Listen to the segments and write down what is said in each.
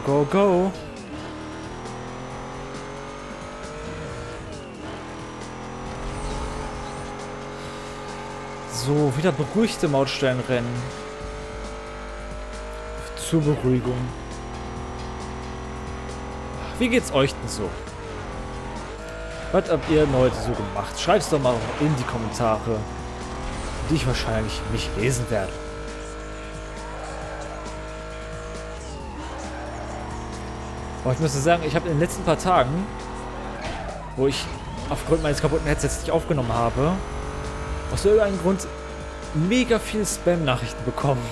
Go, go. So, wieder beruhigte Mautstellenrennen. Zur Beruhigung. Wie geht's euch denn so? Was habt ihr heute so gemacht? Schreibt's doch mal in die Kommentare, die ich wahrscheinlich nicht lesen werde. Aber ich muss sagen, ich habe in den letzten paar Tagen, wo ich aufgrund meines kaputten Headsets nicht aufgenommen habe, aus irgendeinem Grund mega viel Spam-Nachrichten bekommen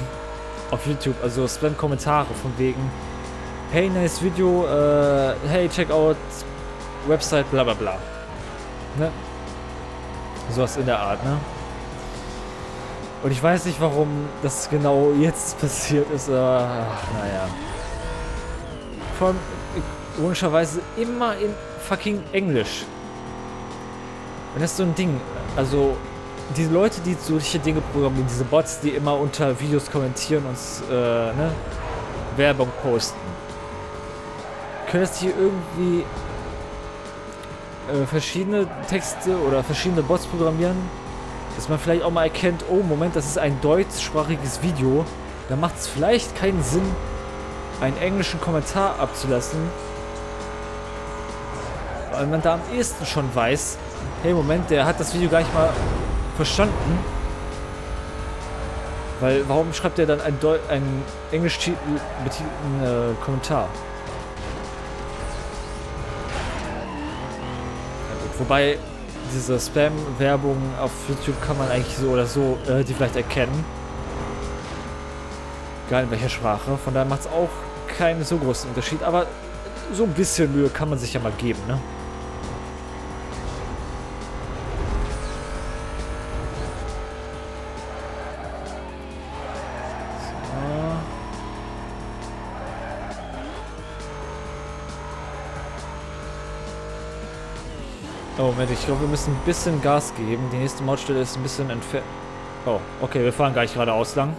auf YouTube. Also Spam-Kommentare von wegen, hey, nice Video, äh, hey, check out Website, bla bla bla. Ne? Sowas in der Art, ne? Und ich weiß nicht, warum das genau jetzt passiert ist, aber naja. Vor allem, ironischerweise, immer in fucking Englisch. Und das ist so ein Ding. Also, diese Leute, die solche Dinge programmieren, diese Bots, die immer unter Videos kommentieren und äh, ne, Werbung posten, können das hier irgendwie äh, verschiedene Texte oder verschiedene Bots programmieren, dass man vielleicht auch mal erkennt, oh Moment, das ist ein deutschsprachiges Video, da macht es vielleicht keinen Sinn, einen englischen Kommentar abzulassen, weil man da am ehesten schon weiß, hey Moment, der hat das Video gar nicht mal verstanden. Weil, warum schreibt er dann einen, Deu einen englisch betitelten äh, Kommentar? Wobei, diese Spam-Werbung auf YouTube kann man eigentlich so oder so äh, die vielleicht erkennen. Egal in welcher Sprache. Von daher macht es auch keinen so großen Unterschied. Aber so ein bisschen Mühe kann man sich ja mal geben, ne? Oh, Moment, ich glaube, wir müssen ein bisschen Gas geben. Die nächste Mautstelle ist ein bisschen entfernt. Oh, okay, wir fahren gleich geradeaus lang.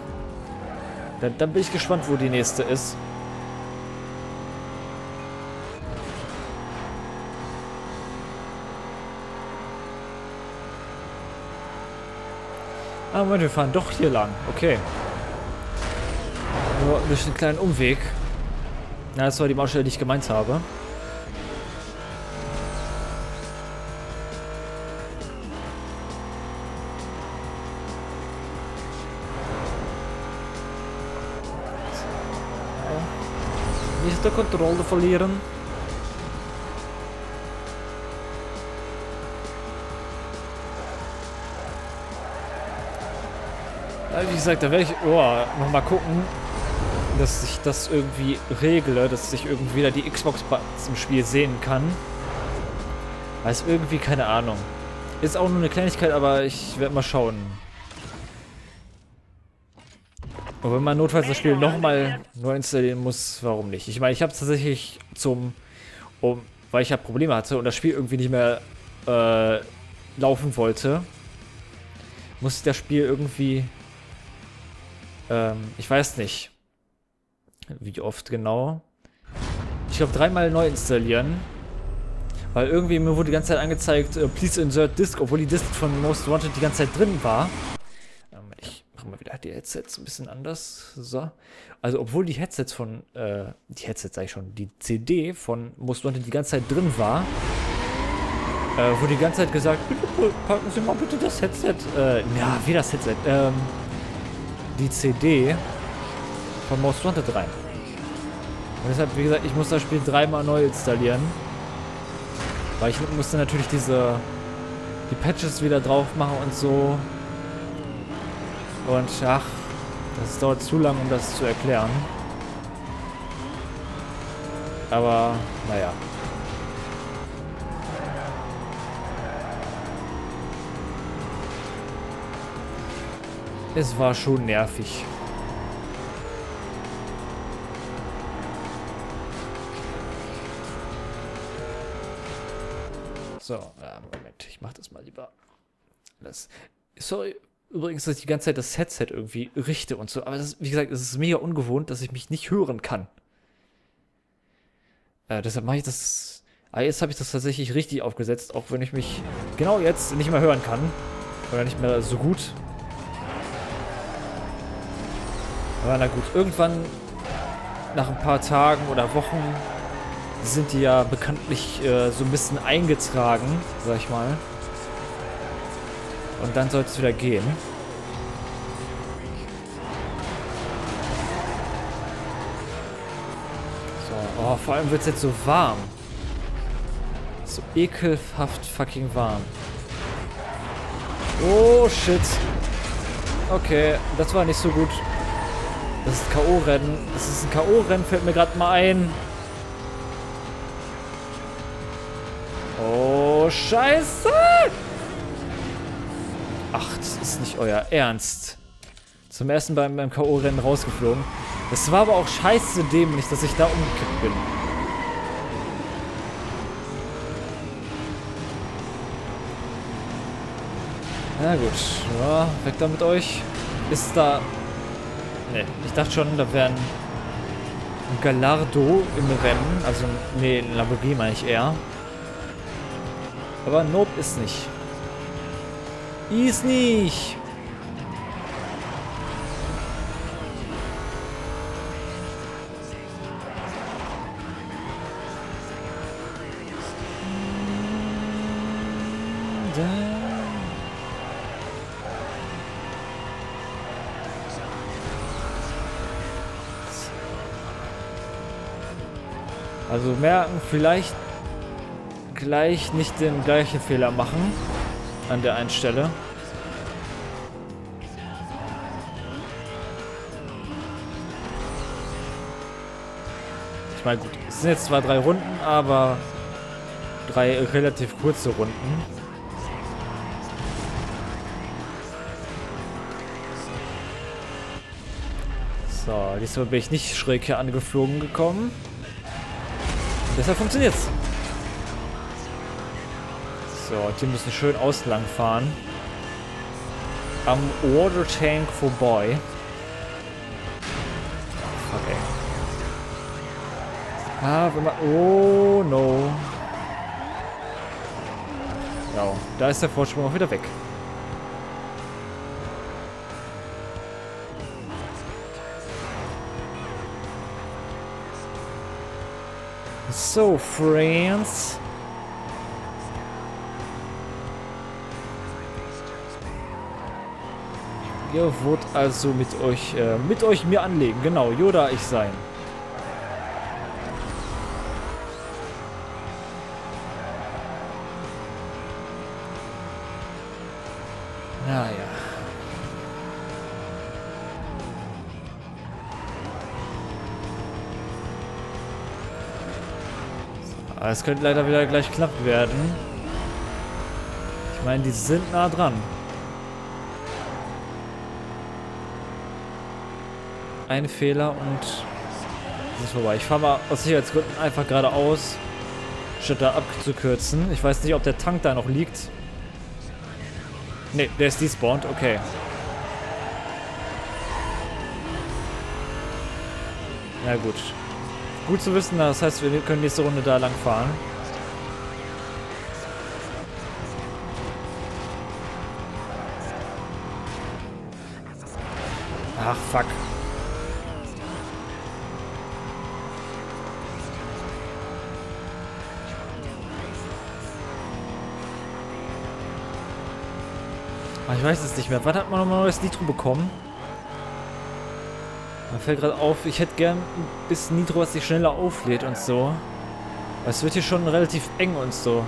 Dann, dann bin ich gespannt, wo die nächste ist. Ah, Moment, wir fahren doch hier lang. Okay. Nur durch einen kleinen Umweg. Na, das war die Mautstelle, die ich gemeint habe. Nicht die Kontrolle verlieren. Wie gesagt, da werde ich oh, nochmal gucken, dass ich das irgendwie regle, dass ich irgendwie wieder die Xbox-Buttons im Spiel sehen kann. Weiß irgendwie keine Ahnung. Ist auch nur eine Kleinigkeit, aber ich werde mal schauen. Und wenn man notfalls das Spiel nochmal neu installieren muss, warum nicht? Ich meine, ich habe es tatsächlich zum, um, weil ich ja Probleme hatte und das Spiel irgendwie nicht mehr äh, laufen wollte, muss ich das Spiel irgendwie, ähm, ich weiß nicht, wie oft genau. Ich glaube dreimal neu installieren. Weil irgendwie mir wurde die ganze Zeit angezeigt, uh, please insert disk, obwohl die Disk von Most Wanted die ganze Zeit drin war. Ich mache mal wieder die Headsets ein bisschen anders. So. Also obwohl die Headsets von, äh, die Headsets sag ich schon, die CD von Most Wanted die ganze Zeit drin war, äh, wurde die ganze Zeit gesagt, bitte packen Sie mal bitte das Headset, äh, ja, wie das Headset, ähm, die CD von Most Wanted rein. Und deshalb, wie gesagt, ich muss das Spiel dreimal neu installieren. Weil ich musste natürlich diese die Patches wieder drauf machen und so. Und ach, das dauert zu lang, um das zu erklären. Aber, naja. Es war schon nervig. So, äh, Moment, ich mach das mal lieber. Das, sorry, übrigens, dass ich die ganze Zeit das Headset irgendwie richte und so. Aber das, wie gesagt, es ist mega ungewohnt, dass ich mich nicht hören kann. Äh, deshalb mache ich das... Ah, jetzt habe ich das tatsächlich richtig aufgesetzt, auch wenn ich mich genau jetzt nicht mehr hören kann. Oder nicht mehr so gut. Aber na gut, irgendwann nach ein paar Tagen oder Wochen sind die ja bekanntlich äh, so ein bisschen eingetragen, sag ich mal. Und dann soll es wieder gehen. So, oh, vor allem wird es jetzt so warm. So ekelhaft fucking warm. Oh, shit. Okay, das war nicht so gut. Das ist K.O.-Rennen. Das ist ein K.O.-Rennen, fällt mir gerade mal ein. Oh, scheiße! Ach, das ist nicht euer Ernst. Zum ersten Mal beim K.O.-Rennen rausgeflogen. Es war aber auch scheiße dämlich, dass ich da umgekippt bin. Na gut, ja, weg da mit euch. Ist da Ne, ich dachte schon, da wäre ein Gallardo im Rennen. Also, nee, ein Lamborghini meine ich eher. Aber Nope ist nicht. Ist nicht. Also merken, vielleicht gleich nicht den gleichen Fehler machen an der einen Stelle. Ich meine, gut, es sind jetzt zwar drei Runden, aber drei relativ kurze Runden. So, diesmal bin ich nicht schräg hier angeflogen gekommen. Deshalb funktioniert's. So, die müssen schön auslang fahren. Am Water Tank vorbei. Okay. Ah, wenn man... Oh, no. Ja, da ist der Vorsprung auch wieder weg. So, Friends. Ihr wollt also mit euch, äh, mit euch mir anlegen. Genau, Yoda ich sein. Naja. Es könnte leider wieder gleich knapp werden. Ich meine, die sind nah dran. Ein Fehler und ist vorbei. Ich fahre mal aus Sicherheitsgründen einfach geradeaus, statt da abzukürzen. Ich weiß nicht, ob der Tank da noch liegt. Ne, der ist despawned. Okay. Na gut. Gut zu wissen, das heißt, wir können nächste Runde da lang fahren. Ach, fuck. Ah, ich weiß es nicht mehr. Wann hat man nochmal neues Nitro bekommen? Mir fällt gerade auf, ich hätte gern ein bisschen Nitro, was sich schneller auflädt und so. Es wird hier schon relativ eng und so.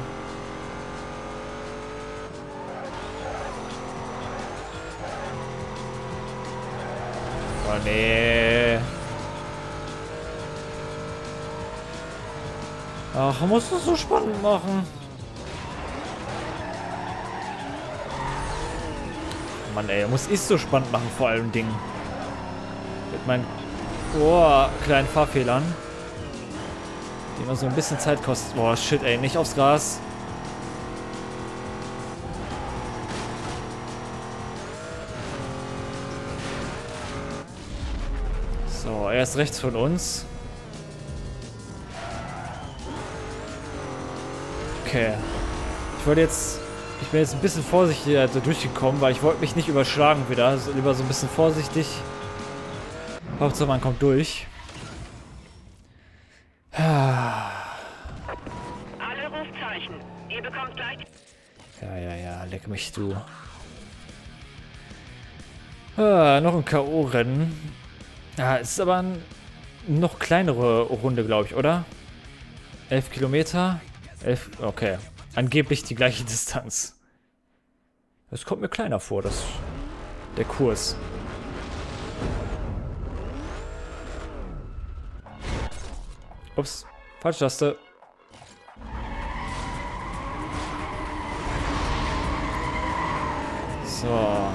Oh nee. Ach, muss das so spannend machen. Mann, ey, muss ich so spannend machen vor allem Dingen mit meinen oh, kleinen Fahrfehlern. Die immer so ein bisschen Zeit kosten. Boah, shit, ey, nicht aufs Gras. So, er ist rechts von uns. Okay. Ich wollte jetzt... Ich bin jetzt ein bisschen vorsichtiger da durchgekommen, weil ich wollte mich nicht überschlagen wieder. Also lieber so ein bisschen vorsichtig. Hauptsache man kommt durch. Alle Rufzeichen. Ihr bekommt gleich... Ja, ja, ja, leck mich du. Ah, noch ein K.O.-Rennen. Ja, es ist aber eine noch kleinere Runde, glaube ich, oder? 11 Kilometer? 11, okay. Angeblich die gleiche Distanz. Das kommt mir kleiner vor, das der Kurs. Ups, falsche Taste. So.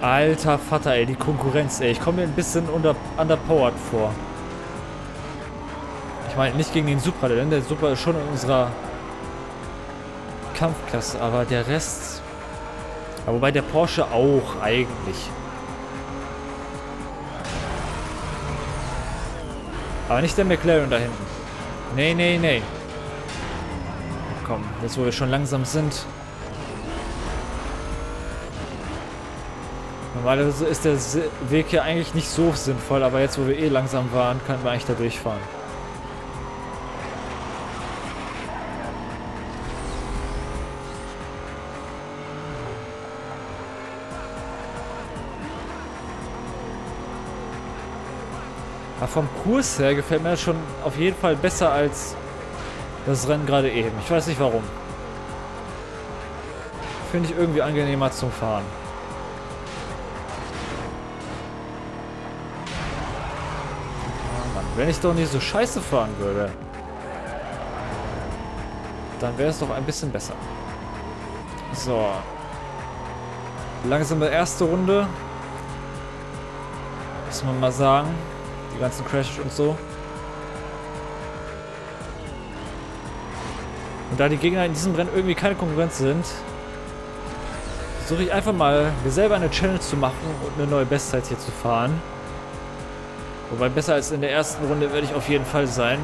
Alter Vater, ey, die Konkurrenz, ey. Ich komme mir ein bisschen unter, underpowered vor. Ich meine, nicht gegen den Supra, denn der Supra ist schon in unserer Kampfklasse, aber der Rest... Ja, wobei der Porsche auch, eigentlich. Aber nicht der McLaren da hinten. Nee, nee, nee. Komm, jetzt wo wir schon langsam sind. Normalerweise ist der Weg hier eigentlich nicht so sinnvoll, aber jetzt wo wir eh langsam waren, können wir eigentlich da durchfahren. Vom Kurs her gefällt mir das schon auf jeden Fall besser als das Rennen gerade eben. Ich weiß nicht warum. Finde ich irgendwie angenehmer zum Fahren. Oh Mann, wenn ich doch nicht so scheiße fahren würde, dann wäre es doch ein bisschen besser. So. Langsame erste Runde. Muss man mal sagen. Die ganzen Crashes und so. Und da die Gegner in diesem Rennen irgendwie keine Konkurrenz sind, versuche ich einfach mal, mir selber eine Challenge zu machen und eine neue Bestzeit hier zu fahren. Wobei besser als in der ersten Runde werde ich auf jeden Fall sein.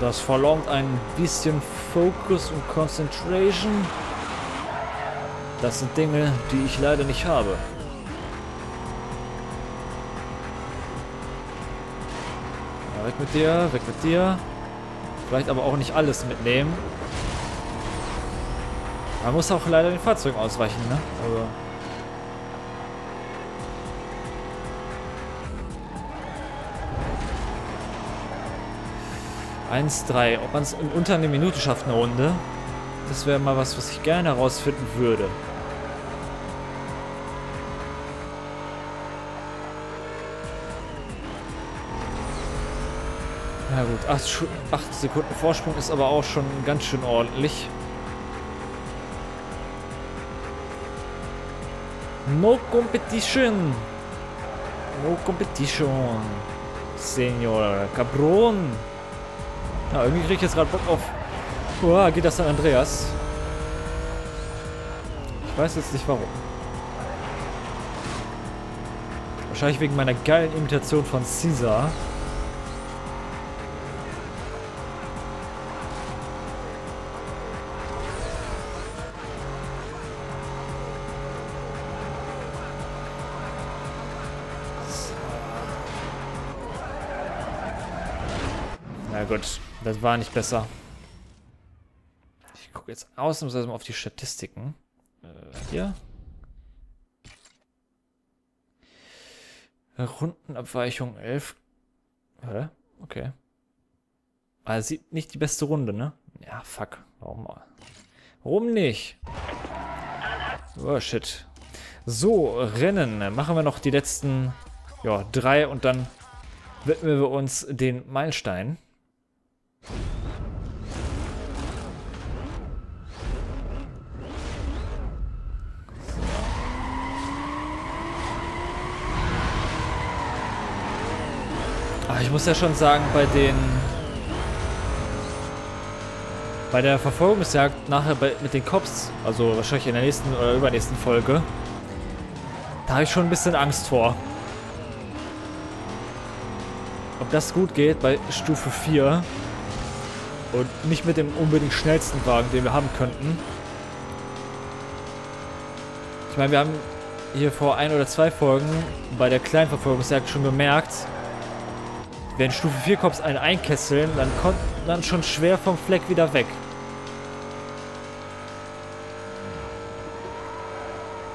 Das verlangt ein bisschen Focus und Concentration. Das sind Dinge, die ich leider nicht habe. Ja, weg mit dir, weg mit dir. Vielleicht aber auch nicht alles mitnehmen. Man muss auch leider den Fahrzeugen ausweichen, ne? Also 1-3. Ob man es in unter eine Minute schafft, eine Runde, das wäre mal was, was ich gerne herausfinden würde. Na gut, 8, Sekunden Vorsprung ist aber auch schon ganz schön ordentlich. No competition. No competition. Senor Cabron. Ja, irgendwie kriege ich jetzt gerade Bock auf... Oh, geht das an Andreas? Ich weiß jetzt nicht warum. Wahrscheinlich wegen meiner geilen Imitation von Caesar. Na gut. Das war nicht besser. Ich gucke jetzt ausnahmsweise mal auf die Statistiken. Äh, hier. Rundenabweichung 11. Hä? Okay. Also nicht die beste Runde, ne? Ja, fuck. Warum? Warum nicht? Oh, shit. So, Rennen. Machen wir noch die letzten ja, drei und dann widmen wir uns den Meilenstein. Ach, ich muss ja schon sagen, bei den... Bei der Verfolgungsjagd nachher bei, mit den Cops, also wahrscheinlich in der nächsten oder übernächsten Folge, Da habe ich schon ein bisschen Angst vor. Ob das gut geht bei Stufe 4 und nicht mit dem unbedingt schnellsten Wagen, den wir haben könnten. Ich meine, wir haben hier vor ein oder zwei Folgen bei der Kleinverfolgungsjagd schon gemerkt, wenn Stufe 4 Cops einen einkesseln, dann kommt man schon schwer vom Fleck wieder weg.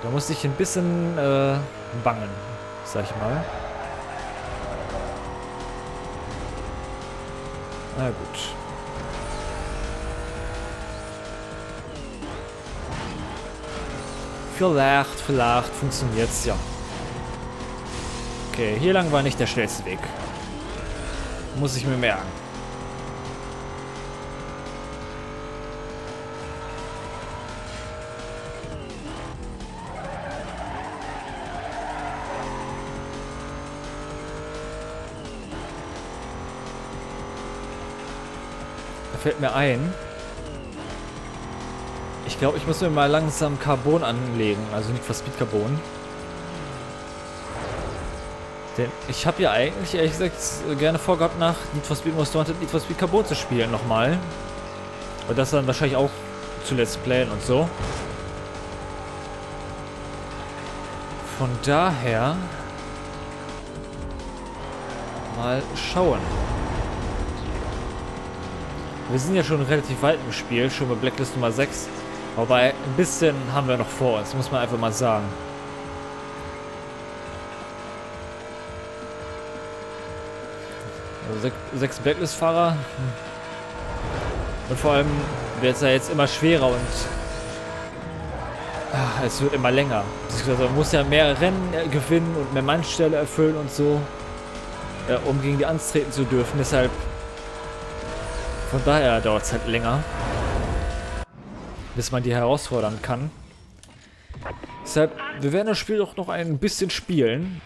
Da musste ich ein bisschen äh, bangen, sag ich mal. Na gut. Vielleicht, vielleicht funktioniert's ja. Okay, hier lang war nicht der schnellste Weg. Muss ich mir merken. Da fällt mir ein. Ich glaube, ich muss mir mal langsam Carbon anlegen. Also nicht Speed Carbon. Denn ich habe ja eigentlich, ehrlich gesagt, gerne vorgehabt, nach Need for Speed Most Wanted Need for Speed Carbon zu spielen nochmal. Und das dann wahrscheinlich auch zu Let's Playen und so. Von daher... Mal schauen. Wir sind ja schon relativ weit im Spiel, schon bei Blacklist Nummer 6. Wobei, ein bisschen haben wir noch vor uns, muss man einfach mal sagen. Also sech, sechs Blacklist-Fahrer. Und vor allem wird es ja jetzt immer schwerer und ach, es wird immer länger. Also man muss ja mehr Rennen gewinnen und mehr Mannstelle erfüllen und so, ja, um gegen die antreten zu dürfen. Deshalb, von daher dauert es halt länger, bis man die herausfordern kann. Deshalb, wir werden das Spiel doch noch ein bisschen spielen.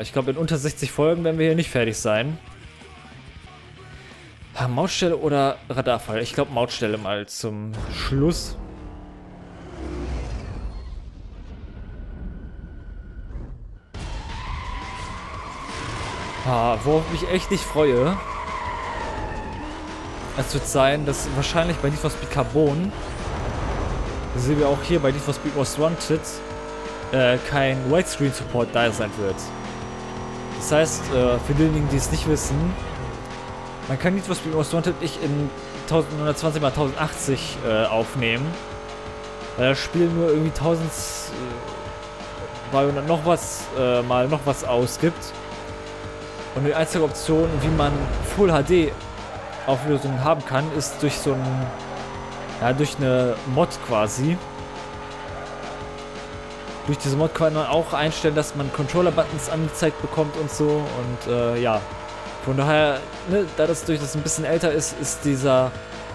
Ich glaube, in unter 60 Folgen werden wir hier nicht fertig sein. Mautstelle oder Radarfall? Ich glaube Mautstelle mal zum Schluss. Ah, worauf ich mich echt nicht freue. Es wird sein, dass wahrscheinlich bei Need for Speed Carbon, sehen wir auch hier bei Need for Speed Most Wanted, äh, kein Widescreen-Support da sein wird. Das heißt, äh, für diejenigen, die es nicht wissen, man kann Need for Speed Most Wanted nicht in 1920 x 1080 äh, aufnehmen, weil das Spiel nur irgendwie 1000 äh, noch was äh, mal noch was ausgibt. Und die einzige Option, wie man Full HD Auflösung haben kann, ist durch so ein ja durch eine Mod quasi durch diese Mod kann man auch einstellen, dass man Controller-Buttons angezeigt bekommt und so. Und äh, ja, von daher, ne, da das durch das ein bisschen älter ist, ist dieser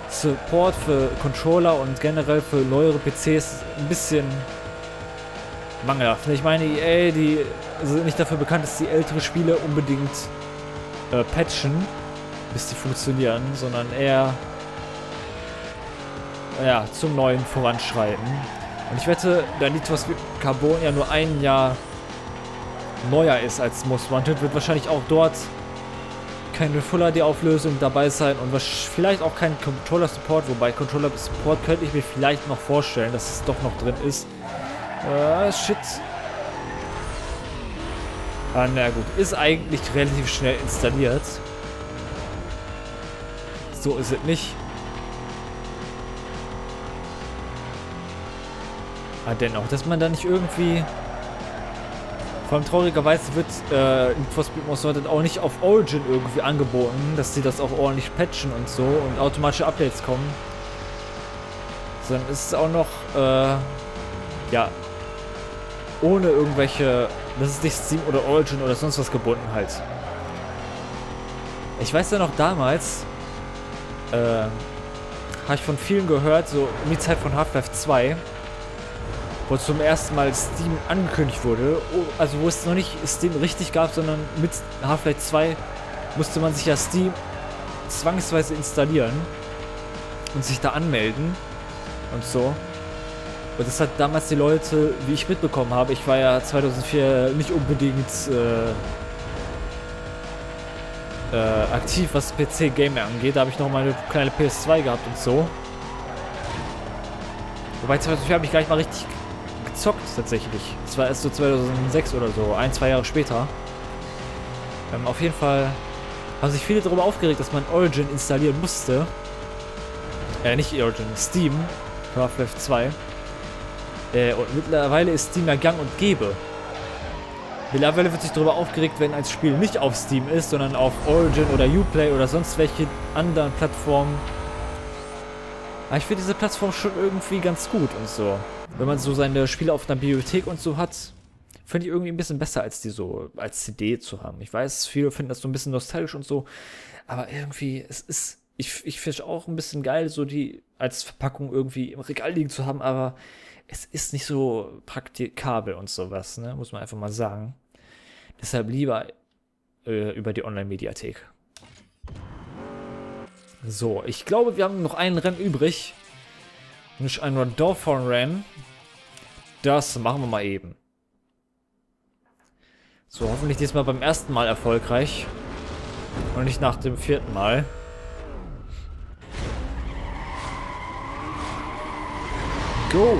Support für Controller und generell für neuere PCs ein bisschen mangelhaft. Ich meine, EA, die sind nicht dafür bekannt, dass die ältere Spiele unbedingt äh, patchen, bis die funktionieren, sondern eher ja, zum neuen Voranschreiten. Und ich wette, da Speed Carbon ja nur ein Jahr neuer ist als Most Wanted, wird wahrscheinlich auch dort keine Full HD Auflösung dabei sein und vielleicht auch kein Controller Support, wobei Controller Support könnte ich mir vielleicht noch vorstellen, dass es doch noch drin ist. Äh, shit. Ah, na gut. Ist eigentlich relativ schnell installiert. So ist es nicht. Aber ah, dennoch, dass man da nicht irgendwie... Vor allem traurigerweise wird äh, Need for Speed Most Wanted auch nicht auf Origin irgendwie angeboten, dass sie das auch ordentlich patchen und so und automatische Updates kommen. Sondern ist es auch noch, äh, ja, ohne irgendwelche, das ist nicht Steam oder Origin oder sonst was gebunden halt. Ich weiß ja noch damals, äh, habe ich von vielen gehört, so um die Zeit von Half-Life 2, wo zum ersten Mal Steam angekündigt wurde, oh, also wo es noch nicht Steam richtig gab, sondern mit Half-Life 2 musste man sich ja Steam zwangsweise installieren und sich da anmelden und so. Und das hat damals die Leute, wie ich mitbekommen habe, ich war ja 2004 nicht unbedingt äh, äh, aktiv, was PC-Game angeht. Da habe ich noch meine kleine PS2 gehabt und so. Wobei 2004 habe ich gar nicht mal richtig gezockt tatsächlich. Das war erst so 2006 oder so, ein, zwei Jahre später. Ähm, auf jeden Fall haben sich viele darüber aufgeregt, dass man Origin installieren musste. Äh, nicht Origin, Steam Half-Life 2. Äh, und mittlerweile ist Steam ja gang und gäbe. Mittlerweile wird sich darüber aufgeregt, wenn ein Spiel nicht auf Steam ist, sondern auf Origin oder Uplay oder sonst welche anderen Plattformen. Aber ich finde diese Plattform schon irgendwie ganz gut und so. Wenn man so seine Spiele auf einer Bibliothek und so hat, finde ich irgendwie ein bisschen besser, als die so als CD zu haben. Ich weiß, viele finden das so ein bisschen nostalgisch und so, aber irgendwie, es ist, ich, ich finde es auch ein bisschen geil, so die als Verpackung irgendwie im Regal liegen zu haben, aber es ist nicht so praktikabel und sowas, ne? muss man einfach mal sagen. Deshalb lieber äh, über die Online-Mediathek. So, ich glaube, wir haben noch einen Rennen übrig. Nicht ein Rodolphon-Rennen. Das machen wir mal eben. So, hoffentlich diesmal beim ersten Mal erfolgreich. Und nicht nach dem vierten Mal. Go!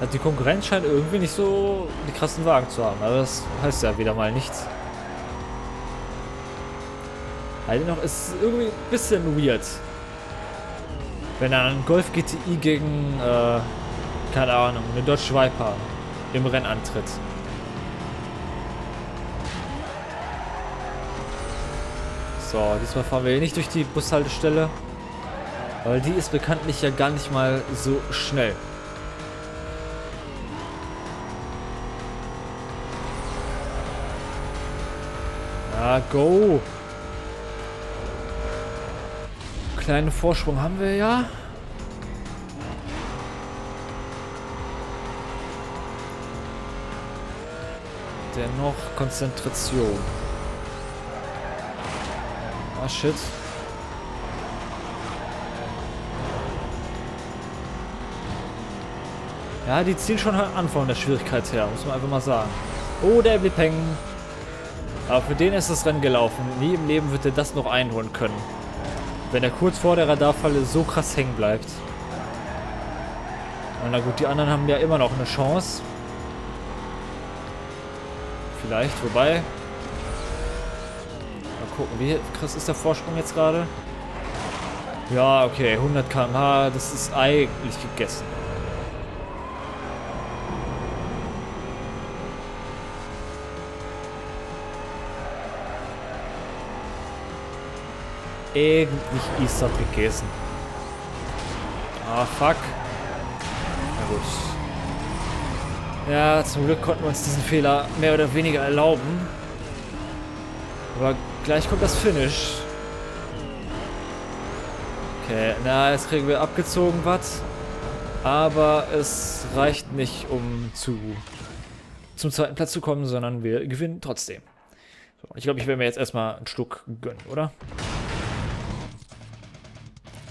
Also die Konkurrenz scheint irgendwie nicht so die krassen Wagen zu haben. Aber das heißt ja wieder mal nichts. Halt noch ist irgendwie ein bisschen weird. Wenn ein Golf GTI gegen, äh, keine Ahnung, eine Dodge Viper im Rennen antritt. So, diesmal fahren wir nicht durch die Bushaltestelle. Weil die ist bekanntlich ja gar nicht mal so schnell. Go! Kleinen Vorsprung haben wir ja. Dennoch Konzentration. Ah, shit. Ja, die ziehen schon an von der Schwierigkeit her, muss man einfach mal sagen. Oh, der blieb hängen. Aber für den ist das Rennen gelaufen. Nie im Leben wird er das noch einholen können. Wenn er kurz vor der Radarfalle so krass hängen bleibt. Na gut, die anderen haben ja immer noch eine Chance. Vielleicht, wobei. Mal gucken, wie krass ist der Vorsprung jetzt gerade? Ja, okay, 100 km/h, das ist eigentlich gegessen. Eigentlich ist das gegessen. Ah, fuck. Na gut. Ja, zum Glück konnten wir uns diesen Fehler mehr oder weniger erlauben. Aber gleich kommt das Finish. Okay, na, jetzt kriegen wir abgezogen was. Aber es reicht nicht, um zu zum zweiten Platz zu kommen, sondern wir gewinnen trotzdem. So, ich glaube, ich werde mir jetzt erstmal einen Schluck gönnen, oder?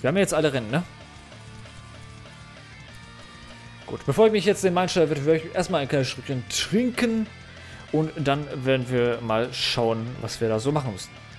Wir haben ja jetzt alle Rennen, ne? Gut, bevor ich mich jetzt den Main stelle, werde ich erstmal ein kleines Stückchen trinken. Und dann werden wir mal schauen, was wir da so machen müssen.